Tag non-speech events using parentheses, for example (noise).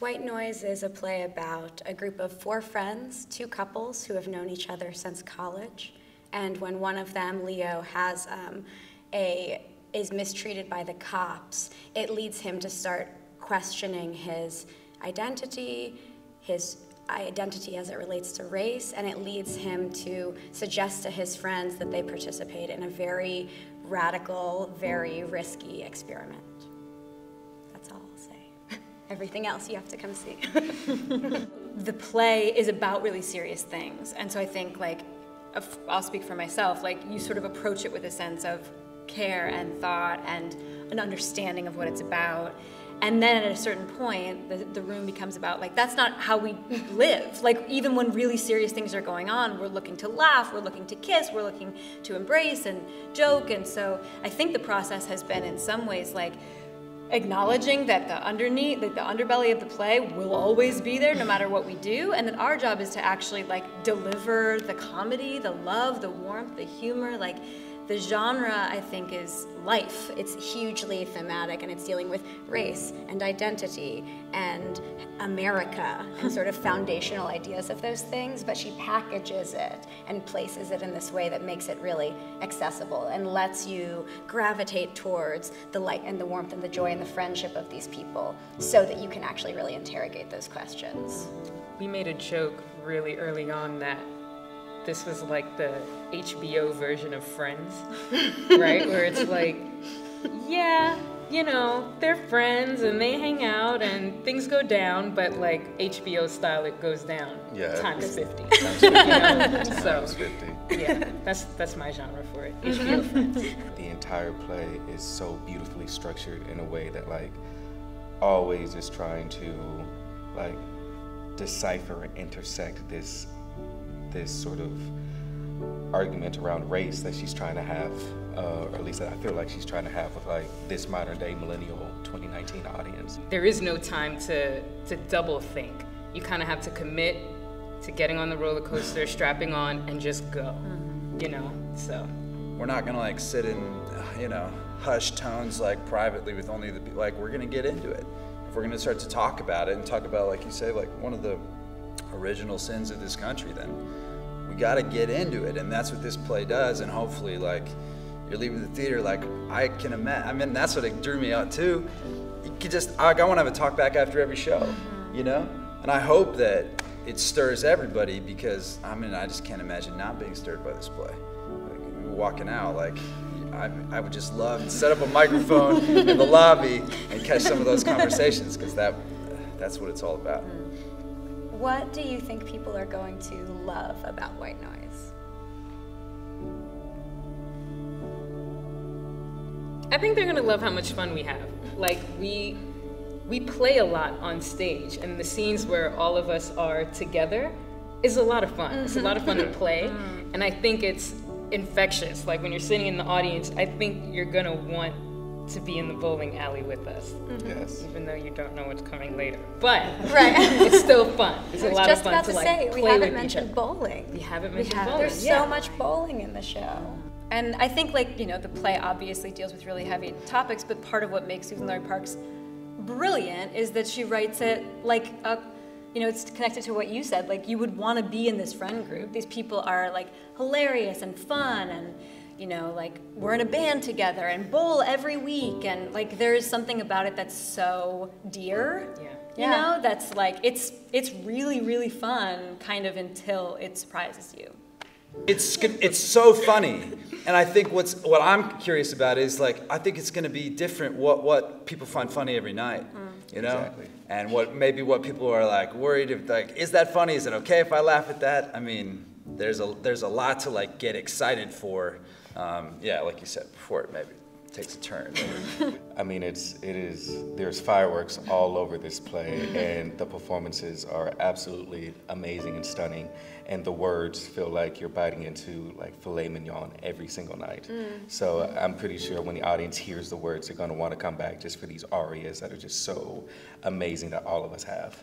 White Noise is a play about a group of four friends, two couples who have known each other since college. And when one of them, Leo, has um, a is mistreated by the cops, it leads him to start questioning his identity, his identity as it relates to race, and it leads him to suggest to his friends that they participate in a very radical, very risky experiment. That's all I'll say. Everything else you have to come see. (laughs) the play is about really serious things, and so I think like I'll speak for myself. Like you sort of approach it with a sense of care and thought and an understanding of what it's about. And then at a certain point, the, the room becomes about like, that's not how we live. Like, even when really serious things are going on, we're looking to laugh, we're looking to kiss, we're looking to embrace and joke. And so I think the process has been in some ways like, acknowledging that the underneath that the underbelly of the play will always be there no matter what we do and that our job is to actually like deliver the comedy the love the warmth the humor like the genre, I think, is life. It's hugely thematic and it's dealing with race and identity and America and sort of foundational ideas of those things, but she packages it and places it in this way that makes it really accessible and lets you gravitate towards the light and the warmth and the joy and the friendship of these people so that you can actually really interrogate those questions. We made a joke really early on that this was like the HBO version of Friends, (laughs) right? Where it's like, yeah, you know, they're friends and they hang out and things go down, but like HBO style, it goes down yeah, times 50. Times 50. you (laughs) know? so, 50. yeah, that's, that's my genre for it, HBO mm-hmm. Friends. The entire play is so beautifully structured in a way that like always is trying to like decipher and intersect this this sort of argument around race that she's trying to have, uh, or at least that I feel like she's trying to have with like this modern day millennial 2019 audience. There is no time to, to double think. You kind of have to commit to getting on the roller coaster, strapping on, and just go, mm-hmm. you know, so. We're not gonna like sit in, you know, hushed tones like privately with only the, like we're gonna get into it. If we're gonna start to talk about it and talk about, like you say, like one of the original sins of this country, then we got to get into it, and that's what this play does. And hopefully, like you're leaving the theater, like I can imagine. I mean, that's what it drew me out too. You could just, I, I want to have a talk back after every show, mm-hmm. you know. And I hope that it stirs everybody because I mean, I just can't imagine not being stirred by this play. Like, walking out, like I, I, would just love to set up a microphone (laughs) in the lobby and catch some of those conversations because that that's what it's all about. Mm-hmm. What do you think people are going to love about white noise? I think they're going to love how much fun we have. Like we we play a lot on stage and the scenes where all of us are together is a lot of fun. It's a lot of fun to mm-hmm. play (laughs) and I think it's infectious. Like when you're sitting in the audience, I think you're going to want to be in the bowling alley with us. Mm-hmm. Yes. Even though you don't know what's coming later. But right. (laughs) it's still fun. It's a lot of fun to, to like say, play we haven't mentioned bowling. We haven't mentioned we have, bowling. There's yeah. so much bowling in the show. And I think like, you know, the play obviously deals with really heavy topics, but part of what makes Suzan-Lori Parks brilliant is that she writes it like a you know, it's connected to what you said. Like, you would want to be in this friend group. These people are like hilarious and fun and you know, like we're in a band together and bowl every week, and like there's something about it that's so dear. Yeah. You yeah. know, that's like it's it's really really fun, kind of until it surprises you. It's it's so funny, and I think what's what I'm curious about is like I think it's going to be different. What what people find funny every night, mm. you know, exactly. and what maybe what people are like worried if like is that funny? Is it okay if I laugh at that? I mean, there's a there's a lot to like get excited for um, yeah, like you said before, it maybe takes a turn. (laughs) I mean, it's it is. There's fireworks all over this play, and the performances are absolutely amazing and stunning. And the words feel like you're biting into like filet mignon every single night. Mm. So I'm pretty sure when the audience hears the words, they're going to want to come back just for these arias that are just so amazing that all of us have.